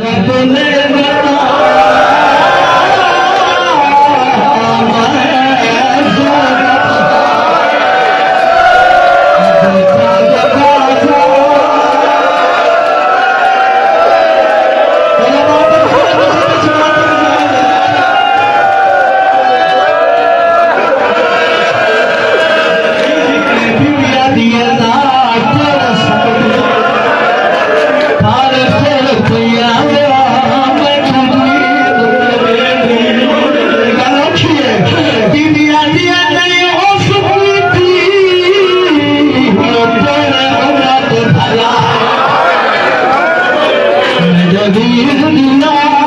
রতনের Adi Adi Adi Adi